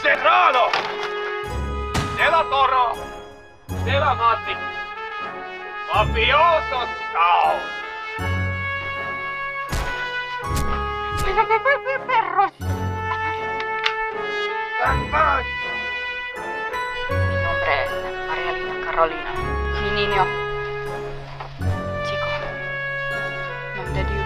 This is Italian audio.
Serrano! Della Torre! Della Matti! Mafioso stau! Perros! Mi nombre es Marialina Carolina. Mi nino. Chico. Nombre de Dios.